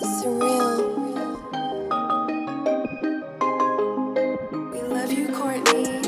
Surreal. We love you, Courtney.